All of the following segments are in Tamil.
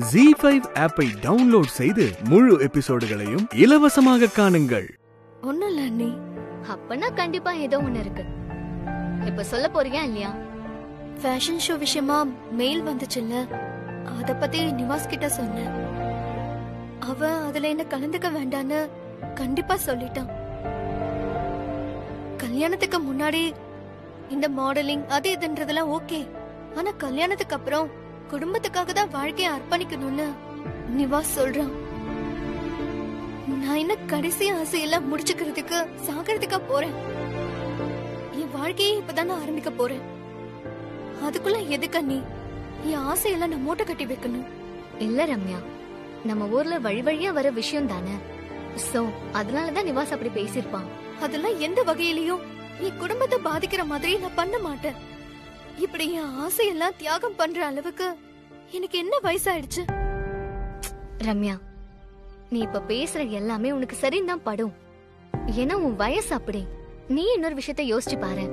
ஜி ஃபைவ் ஆப்பை டவுன்லோட் செய்து முழு எபிசோடுகளையும் இலவசமாக காணுங்கள். ஒண்ணும் இல்ல அண்ணி. அப்பனா கண்டிப்பா ஏதோ ஒண்ணு இருக்கு. இப்ப சொல்ல போறியா இல்லையா? ஃபேஷன் ஷோ விஷயமா மெயில் வந்துச்சுல்ல? அத பத்தி நிவாஸ் கிட்ட சொன்னேன். அவ அதுல என்ன கலந்துக்க வேண்டான்னு கண்டிப்பா சொல்லிட்டான். கல்யாணத்துக்கு முன்னாடி இந்த மாடலிங் அது இதுன்றதெல்லாம் ஓகே ஆனா கல்யாணத்துக்கு அப்புறம் குடும்பத்துக்காக தான் வாழ்க்கைய அர்ப்பணிக்கணும்னு நிவாஸ் சொல்றான் நான் என்ன கடைசி ஆசையெல்லாம் முடிச்சுக்கிறதுக்கு சாகிறதுக்கா போறேன். என் வாழ்க்கையை இப்பதானே ஆரம்பிக்க போறேன். அதுக்குள்ள எதுக்கு நீ என் ஆசையெல்லாம் நான் மூட்டை கட்டி வைக்கணும். இல்ல ரம்யா நம்ம ஊர்ல வழி வழியா வர விஷயம் தானே. சோ அதனாலதான் நிவாஸ் அப்படி பேசிருப்பான் அதெல்லாம் எந்த வகையிலயும் என் குடும்பத்தை பாதிக்கிற மாதிரி நான் பண்ண மாட்டேன். இப்படி என் ஆசையெல்லாம் தியாகம் பண்ற அளவுக்கு எனக்கு என்ன வயசாயிடுச்சு? ரம்யா நீ இப்ப பேசுற எல்லாமே உனக்கு சரிந்தான் தான் படும். ஏன்னா உன் வயசு அப்படி. நீ இன்னொரு விஷயத்த யோசிச்சு பாரு.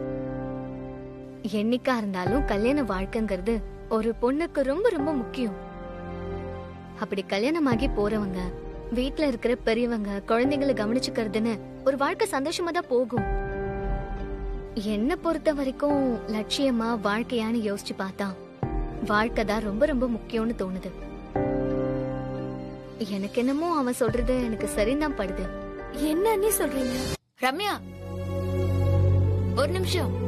என்னைக்கா இருந்தாலும் கல்யாண வாழ்க்கைங்கிறது ஒரு பொண்ணுக்கு ரொம்ப ரொம்ப முக்கியம். அப்படி கல்யாணமாகி போறவங்க வீட்ல இருக்கிற பெரியவங்க குழந்தைங்களை கவனிச்சுக்கிறதுன்னு ஒரு வாழ்க்கை சந்தோஷமா தான் போகும். என்ன பொறுத்த வரைக்கும் லட்சியமா வாழ்க்கையான்னு யோசிச்சு பார்த்தா வாழ்க்கை தான் ரொம்ப ரொம்ப முக்கியம்னு தோணுது. எனக்கு என்னமோ அவன் சொல்றது எனக்கு சரிதான் படுது. என்ன நீ சொல்றீங்க? ரம்யா! ஒரு நிமிஷம்.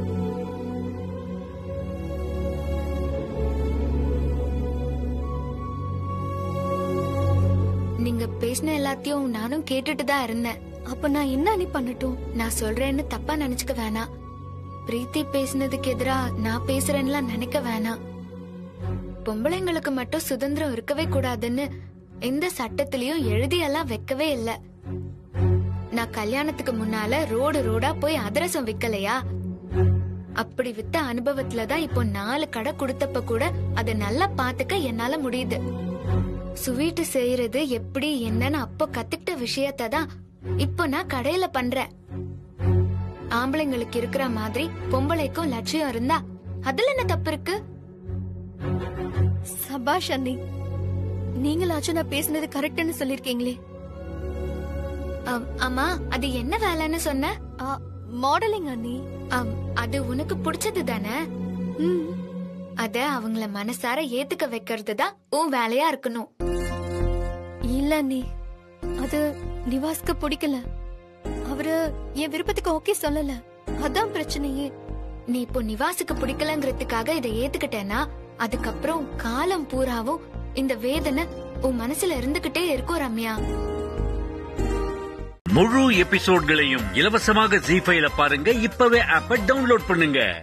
நீங்க பேசின எல்லாத்தையும் நானும் கேட்டுட்டு தான் இருந்தேன். அப்ப நான் என்ன நீ பண்ணட்டும்? நான் சொல்றேன்னு தப்பா நினைச்சுக்க வேணாம். பிரீத்தி பேசினதுக்கு எதிரா நான் பேசுறேன்லாம் நினைக்க வேணாம். பொம்பளைங்களுக்கு மட்டும் சுதந்திரம் இருக்கவே கூடாதுன்னு எந்த சட்டத்திலயும் எழுதியெல்லாம் வைக்கவே இல்ல. நான் கல்யாணத்துக்கு முன்னால ரோடு ரோடா போய் அதிரசம் விக்கலையா? அப்படி வித்த அனுபவத்துல தான் இப்போ நாலு கடை கொடுத்தப்ப கூட அதை நல்லா பாத்துக்க என்னால முடியுது. சுவீட்டு செய்யறது எப்படி என்னன்னு அப்போ கத்துக்கிட்ட விஷயத்த தான் இப்போ நான் கடையில பண்றேன். ஆம்பளைங்களுக்கு இருக்கிற மாதிரி பொம்பளைக்கும் லட்சியம் இருந்தா அதுல என்ன தப்பு இருக்கு? சபாஷ் அண்ணி நீங்களாச்சும் நான் பேசுனது கரெக்ட்னு சொல்லிருக்கீங்களே. ஆமா அது என்ன வேலைன்னு சொன்ன? மாடலிங் அண்ணி. அது உனக்கு பிடிச்சது தானே? அத அவங்கள மனசார ஏத்துக்க வைக்கிறது தான் உன் வேலையா இருக்கணும். இல்ல அண்ணி அது நிவாஸ்க்கு பிடிக்கல. அவரு என் விருப்பத்துக்கு ஓகே சொல்லல. அதான் பிரச்சனையே. நீ இப்போ நிவாசுக்கு பிடிக்கலங்கிறதுக்காக இதை ஏத்துக்கிட்டேன்னா அதுக்கப்புறம் காலம் பூராவும் இந்த வேதனை உன் மனசுல இருந்துகிட்டே இருக்கும் ரம்யா. முழு எபிசோட்களையும் இலவசமாக ஜி ஃபைல பாருங்க. இப்பவே ஆப்ப டவுன்லோட் பண்ணுங்க.